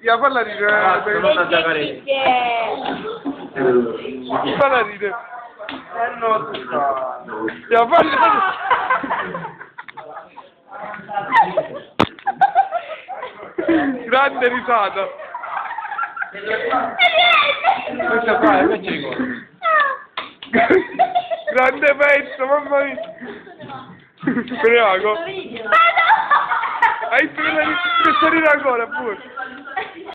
Ya falla ridere. Falla ridere. Eh no. Ya falla Grande risata. Questo qua è. Grande pezzo, mamma mia. Prego. Catarina agora, pô.